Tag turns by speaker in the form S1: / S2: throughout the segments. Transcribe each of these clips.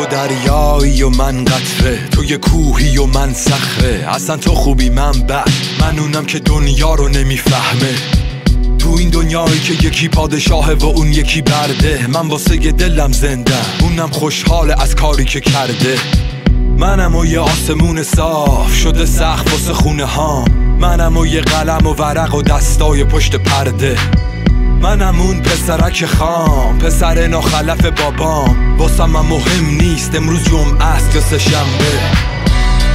S1: تو دریایی و من قطره تو یه کوهی و من صخره اصلا تو خوبی من بد من اونم که دنیا رو نمی‌فهمه. تو این دنیایی که یکی پادشاهه و اون یکی برده من واسه دلم زنده اونم خوشحاله از کاری که کرده. منم و یه آسمون صاف شده سخت واسه خونه ها منم و یه قلم و ورق و دستای پشت پرده. منم اون پسرک خام پسر ناخلف بابام. واسم من مهم نیست امروز جمعه است یا سه شنبه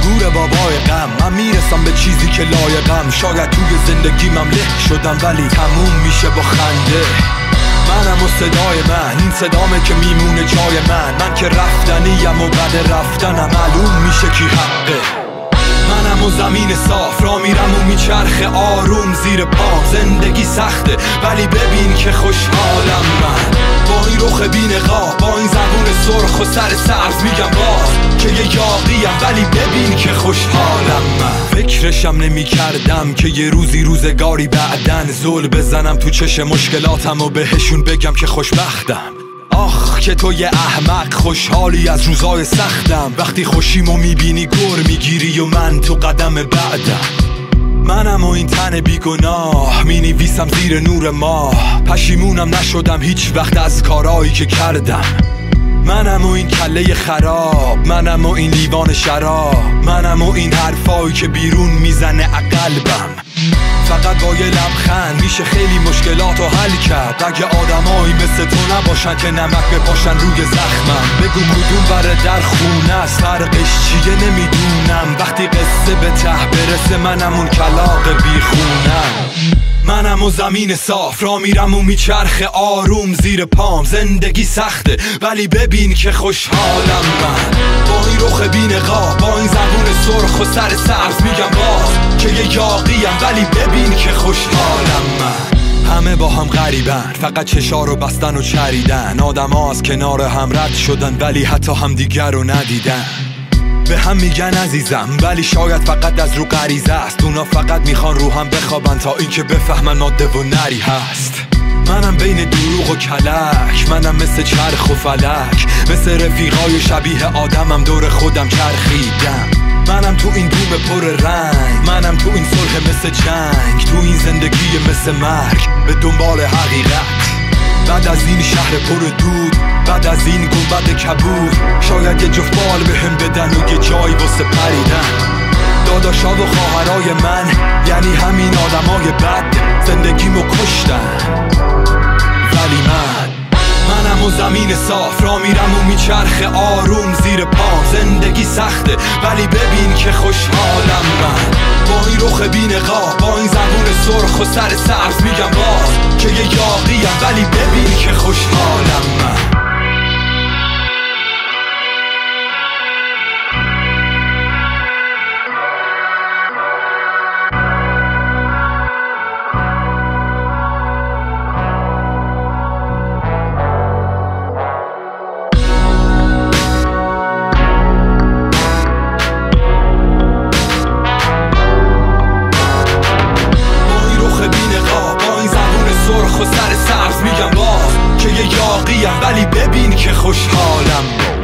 S1: گور بابای غم من می‌رسم به چیزی که لایقم شاید توی زندگیمم له شدم ولی تموم میشه با خنده. منم و صدای من این صدامه که میمونه جای من. من که رفتنیم و بعد رفتنم معلوم میشه کی حقه. منم و زمین صاف را میرم و میچرخ آروم زیر پام زندگی سخته ولی ببین که خوشحالم من. با این رخ بینقا با این زبون سرخ و سر سبز میگم باز که یه یاقیم ولی ببین که خوشحالم من. فکرشم نمی کردم که یه روزی روزگاری بعدن زل بزنم تو چش مشکلاتم و بهشون بگم که خوشبختم آخ که تو یه احمق خوشحالی از روزای سختم. وقتی خوشیمو می‌بینی گر می‌گیری و من تو قدم بعدم. منم و این تن بیگناه می نویسم زیر نور ماه. پشیمونم نشدم هیچ وقت از کارایی که کردم. منم و این کله خراب منم و این لیوان شراب منم و این حرفایی که بیرون می‌زنه اقلبم فقط با یه لبخند. میشه خیلی مشکلات رو حل کرد. اگه آدمایی مثل تو نباشن که نمک بپاشن روی زخمم. بگو کدوم بره در خونه است. فرقش چیه؟ نمی‌دونم. وقتی قصه به ته برسه منم اون کلاق بیخونم. منم و زمین صاف. را میرم و میچرخ آروم زیر پام. زندگی سخته. ولی ببین که خوشحالم من. با این رخ بینقا با این زبون سرخ و سر سبز میگم باز که یه یاقیم ولی ببین که خوشحالم من. همه با هم غریبن فقط چشا رو بستن و چریدن. آدم ها از کنار هم رد شدن ولی حتی همدیگر رو ندیدن. به هم میگن عزیزم ولی شاید فقط از رو غریزه است. اونا فقط می‌خوان رو هم بخوابن تا اینکه بفهمن ماده و نری هست. منم بین دروغ و کلک منم مثل چرخ و فلک. مثل رفیقای شبیه آدمم دور خودم چرخیدم. منم تو این بوم پر رنگ. منم تو این صلح مثل جنگ. تو این زندگی مثل مرگ. به دنبال حقیقت. بعد از این شهر پر دود. بعد از این گنبد کبود. شاید یه جفت بال به هم بدن و یه جایی واسه پریدن. داداشا و خواهرای من یعنی همین آدمای بد زندگیمو کشتن. ولی من و زمین صاف را میرم و میچرخ آروم زیر پام زندگی سخته ولی ببین که خوشحالم من. با این رخ بینقا با این زبون سرخ و سر سبز میگم باز که یه یاقیم ولی ببین که خوشحالم. ولی ببین که خوشحالم.